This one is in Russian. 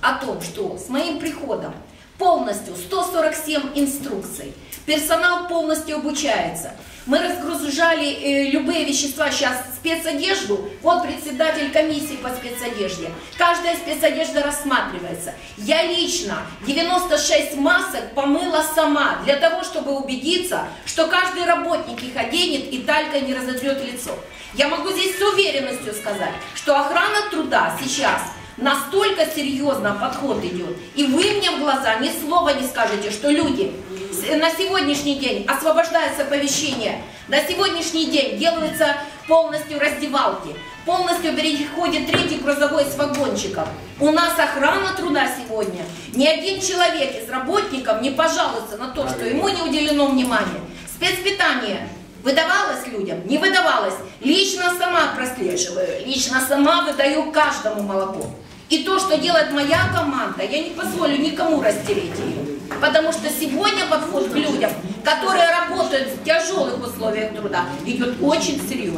о том, что с моим приходом полностью 147 инструкций, персонал полностью обучается. Мы разгружали э, любые вещества, сейчас спецодежду, вот председатель комиссии по спецодежде, каждая спецодежда рассматривается. Я лично 96 масок помыла сама, для того, чтобы убедиться, что каждый работник их оденет и талька не разотрет лицо. Я могу здесь с уверенностью сказать, что охрана труда сейчас настолько серьезно подход идет, и вы мне в глаза ни слова не скажете, что люди на сегодняшний день освобождается помещение, на сегодняшний день делаются полностью раздевалки, полностью переходит третий грузовой с вагончиком. У нас охрана труда сегодня. Ни один человек из работников не пожалуется на то, что ему не уделено внимания. Спецпитание выдавалось людям? Не выдавалось. Лично сама прослеживаю, лично сама выдаю каждому молоко. И то, что делает моя команда, я не позволю никому растереть ее. Потому что сегодня подход к людям, которые работают в тяжелых условиях труда, идет очень серьезно.